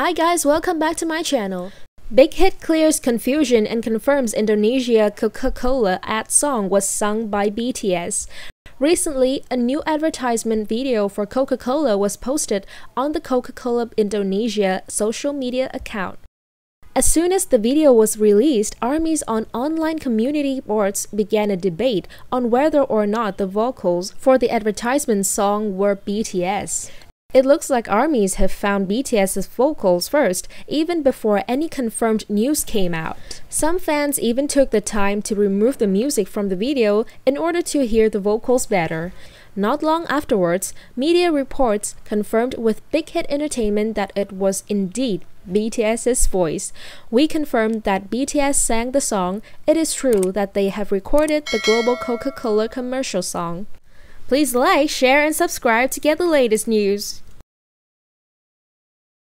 Hi guys, welcome back to my channel. Big Hit clears confusion and confirms Indonesia Coca-Cola ad song was sung by BTS. Recently, a new advertisement video for Coca-Cola was posted on the Coca-Cola Indonesia social media account. As soon as the video was released, armies on online community boards began a debate on whether or not the vocals for the advertisement song were BTS. It looks like armies have found BTS's vocals first, even before any confirmed news came out. Some fans even took the time to remove the music from the video in order to hear the vocals better. Not long afterwards, media reports confirmed with Big Hit Entertainment that it was indeed BTS's voice. We confirmed that BTS sang the song. It is true that they have recorded the global Coca-Cola commercial song. Please like, share, and subscribe to get the latest news.